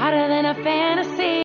hotter than a fantasy.